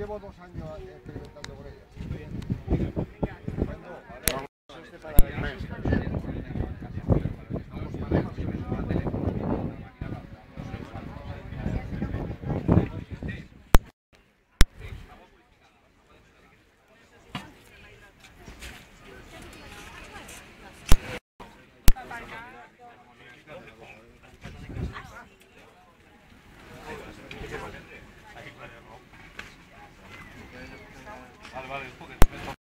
llevo dos años experimentando con ella. Vale, vale,